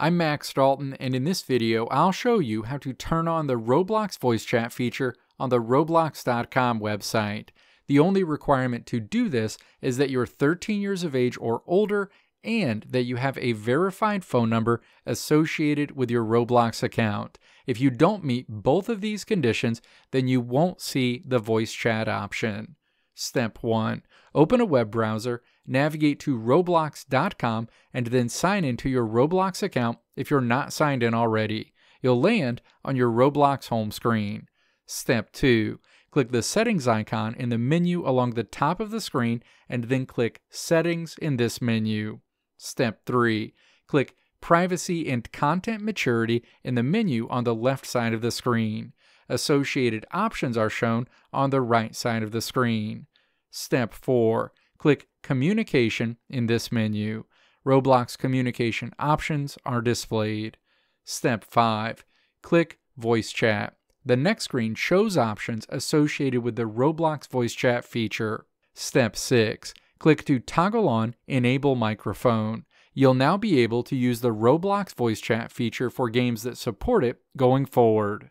I'm Max Dalton, and in this video, I'll show you how to turn on the Roblox voice chat feature on the Roblox.com website. The only requirement to do this is that you're 13 years of age or older and that you have a verified phone number associated with your Roblox account. If you don't meet both of these conditions, then you won't see the voice chat option. Step 1. Open a web browser, navigate to roblox.com, and then sign into your Roblox account if you're not signed in already. You'll land on your Roblox home screen. Step 2. Click the settings icon in the menu along the top of the screen and then click Settings in this menu. Step 3. Click Privacy and Content Maturity in the menu on the left side of the screen. Associated options are shown on the right side of the screen. Step 4. Click Communication in this menu. Roblox communication options are displayed. Step 5. Click Voice Chat. The next screen shows options associated with the Roblox voice chat feature. Step 6. Click to toggle on Enable Microphone. You'll now be able to use the Roblox voice chat feature for games that support it going forward.